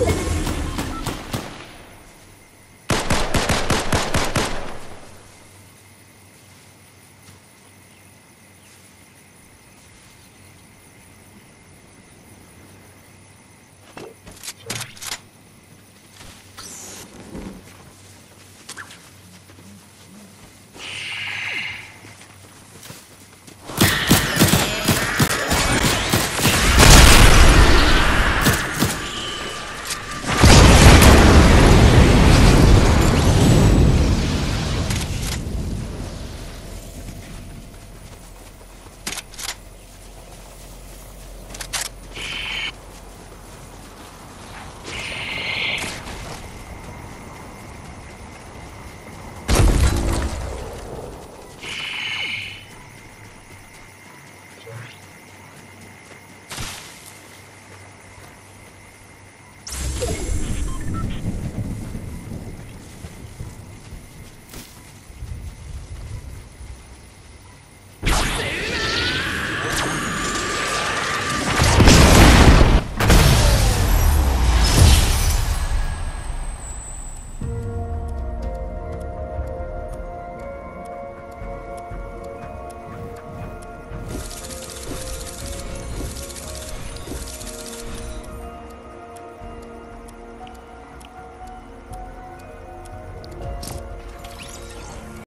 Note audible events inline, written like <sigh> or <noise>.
You. <laughs>